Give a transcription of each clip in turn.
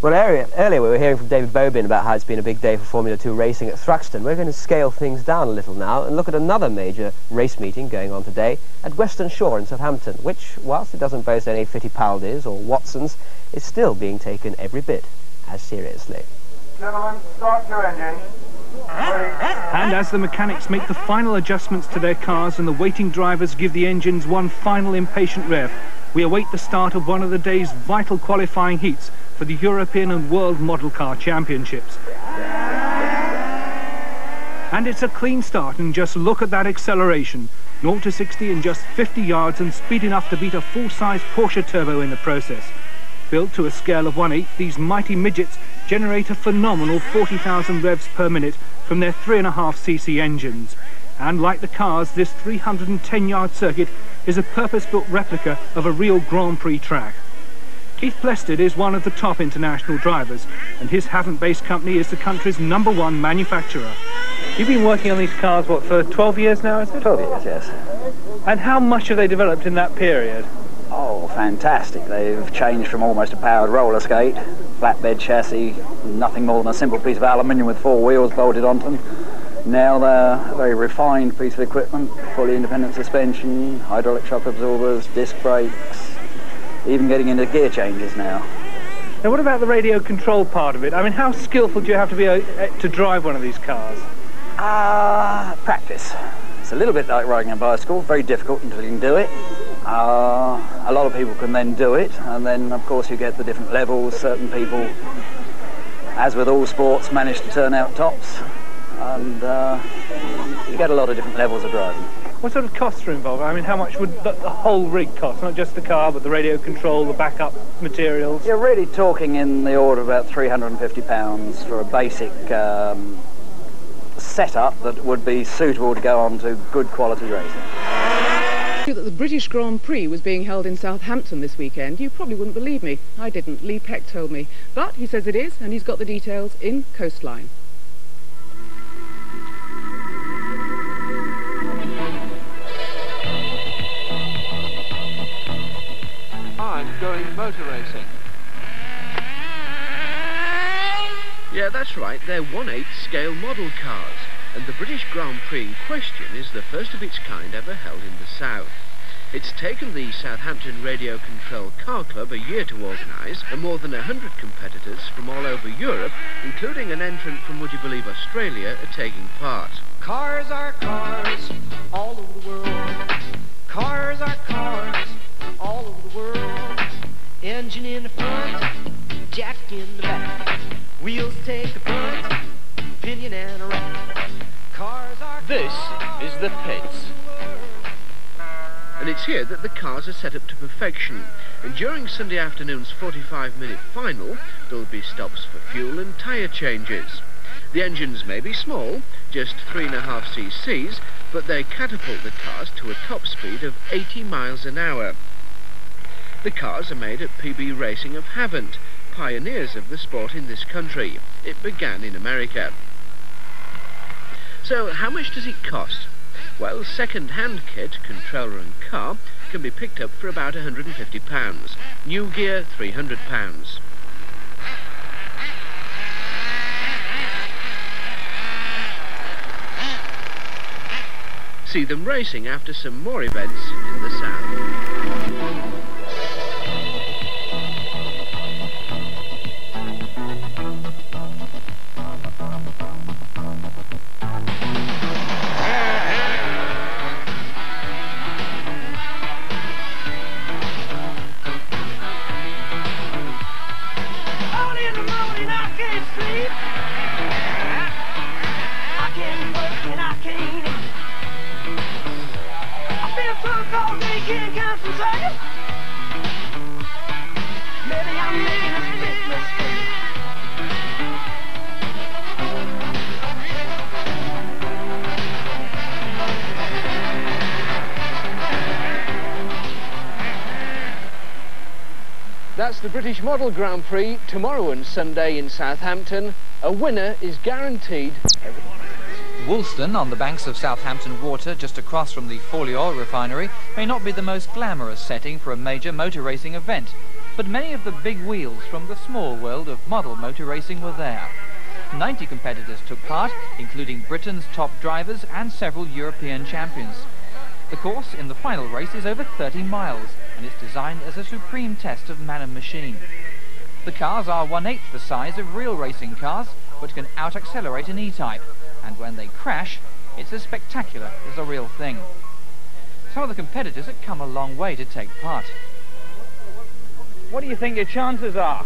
Well, earlier, earlier we were hearing from David Bobin about how it's been a big day for Formula 2 racing at Thruxton. We're going to scale things down a little now and look at another major race meeting going on today at Weston Shore in Southampton, which, whilst it doesn't boast any Fittipaldis or Watsons, is still being taken every bit as seriously. Gentlemen, start your engines. And as the mechanics make the final adjustments to their cars and the waiting drivers give the engines one final impatient rev, we await the start of one of the day's vital qualifying heats for the European and World Model Car Championships. And it's a clean start and just look at that acceleration. 0 to 60 in just 50 yards and speed enough to beat a full-size Porsche Turbo in the process. Built to a scale of 1/8, these mighty midgets generate a phenomenal 40,000 revs per minute from their 3.5cc engines. And like the cars, this 310-yard circuit is a purpose-built replica of a real Grand Prix track. Keith Plested is one of the top international drivers, and his Havant-based company is the country's number one manufacturer. You've been working on these cars, what, for 12 years now, is it? 12 years, yes. And how much have they developed in that period? Oh, fantastic. They've changed from almost a powered roller skate, flatbed chassis, nothing more than a simple piece of aluminium with four wheels bolted onto them. Now they're a very refined piece of equipment, fully independent suspension, hydraulic shock absorbers, disc brakes, even getting into gear changes now. Now what about the radio control part of it? I mean, how skillful do you have to be uh, to drive one of these cars? Ah, uh, practice. It's a little bit like riding a bicycle, very difficult until you can do it. Uh, a lot of people can then do it, and then of course you get the different levels. Certain people, as with all sports, manage to turn out tops, and uh, you get a lot of different levels of driving. What sort of costs are involved? I mean, how much would the, the, whole rig cost? Not just the car, but the radio control, the backup materials? You're really talking in the order of about £350 for a basic um, setup that would be suitable to go on to good quality racing. That the British Grand Prix was being held in Southampton this weekend, you probably wouldn't believe me. I didn't. Lee Peck told me. But he says it is, and he's got the details in Coastline. Going motor racing. Yeah, that's right, they're 1/8 scale model cars, and the British Grand Prix in question is the first of its kind ever held in the South. It's taken the Southampton Radio Control Car Club a year to organise, and more than 100 competitors from all over Europe, including an entrant from, would you believe, Australia, are taking part. Cars are cars all over the world. Cars are cars Engine in the front, jack in the back. Wheels take the front, pinion and a rack. Cars are This is the pits. And it's here that the cars are set up to perfection. And during Sunday afternoon's 45-minute final, there'll be stops for fuel and tyre changes. The engines may be small, just 3.5 cc's, but they catapult the cars to a top speed of 80 miles an hour. The cars are made at PB Racing of Havant, pioneers of the sport in this country. It began in America. So how much does it cost? Well, second-hand kit, controller and car can be picked up for about £150. New gear, £300. See them racing after some more events That's the British Model Grand Prix tomorrow and Sunday in Southampton. A winner is guaranteed. Woolston, on the banks of Southampton Water, just across from the Oil Refinery, may not be the most glamorous setting for a major motor racing event. But many of the big wheels from the small world of model motor racing were there. 90 competitors took part, including Britain's top drivers and several European champions. The course in the final race is over 30 miles, and it's designed as a supreme test of man and machine. The cars are one-eighth the size of real racing cars, but can out-accelerate an E-Type, and when they crash, it's as spectacular as the real thing. Some of the competitors have come a long way to take part. What do you think your chances are?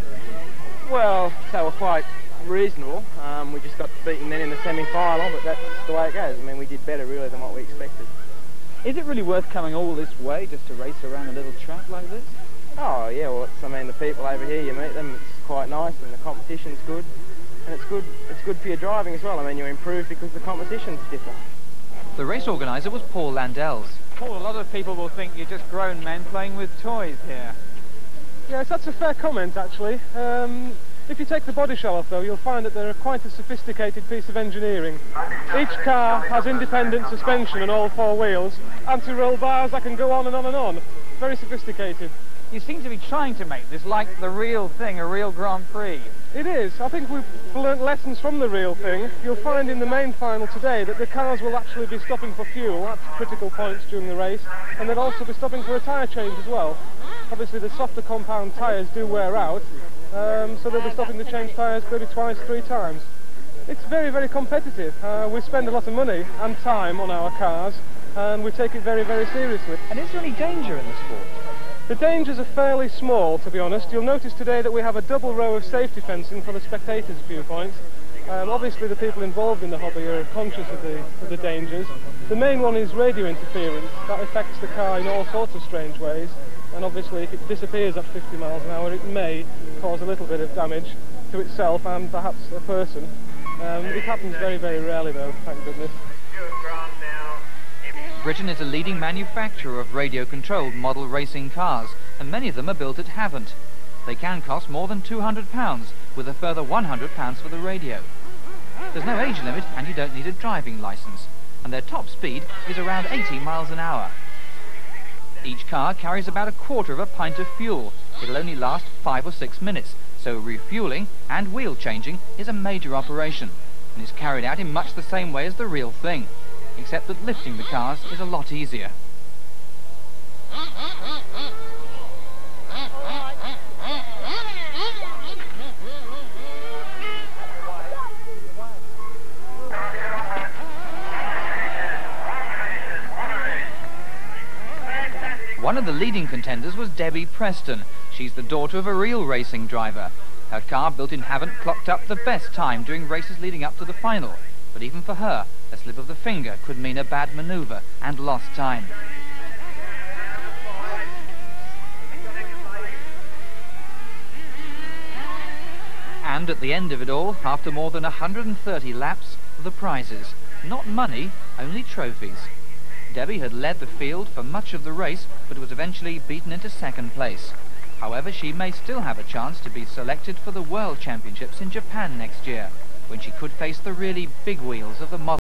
Well, they were quite reasonable. Um, we just got beaten then in the semi-final, but that's the way it goes. I mean, we did better really than what we expected. Is it really worth coming all this way just to race around a little track like this? Oh yeah, well, it's, I mean, the people over here, you meet them, it's quite nice, and the competition's good, and it's good. It's good for your driving as well. I mean, you improve because the competition's different. The race organiser was Paul Landells. Paul, a lot of people will think you're just grown men playing with toys here. Yes, that's a fair comment, actually. Um, if you take the body shell off, though, you'll find that they're quite a sophisticated piece of engineering. Each car has independent suspension on all four wheels, anti-roll bars, I can go on and on and on. Very sophisticated. You seem to be trying to make this like the real thing, a real Grand Prix. It is. I think we've learnt lessons from the real thing. You'll find in the main final today that the cars will actually be stopping for fuel at critical points during the race, and they'll also be stopping for a tyre change as well. Obviously the softer compound tyres do wear out, um, so they'll be stopping to change tyres maybe twice, three times. It's very, very competitive. Uh, we spend a lot of money and time on our cars, and we take it very, very seriously. And is there any danger in the sport? The dangers are fairly small, to be honest. You'll notice today that we have a double row of safety fencing for the spectators' viewpoints. Um, obviously the people involved in the hobby are conscious of the, of the dangers. The main one is radio interference. That affects the car in all sorts of strange ways and obviously if it disappears at 50 miles an hour it may cause a little bit of damage to itself and perhaps a person. Um, it happens very, very rarely though, thank goodness. Britain is a leading manufacturer of radio-controlled model racing cars, and many of them are built at Havant. They can cost more than £200, with a further £100 for the radio. There's no age limit, and you don't need a driving licence, and their top speed is around 80 miles an hour. Each car carries about a quarter of a pint of fuel. It'll only last five or six minutes, so refueling and wheel changing is a major operation, and is carried out in much the same way as the real thing, except that lifting the cars is a lot easier. One of the leading contenders was Debbie Preston. She's the daughter of a real racing driver. Her car, built in Havant, clocked up the best time during races leading up to the final. But even for her, a slip of the finger could mean a bad manoeuvre and lost time. And at the end of it all, after more than 130 laps, the prizes. Not money, only trophies. Debbie had led the field for much of the race, but was eventually beaten into second place. However, she may still have a chance to be selected for the World Championships in Japan next year, when she could face the really big wheels of the model.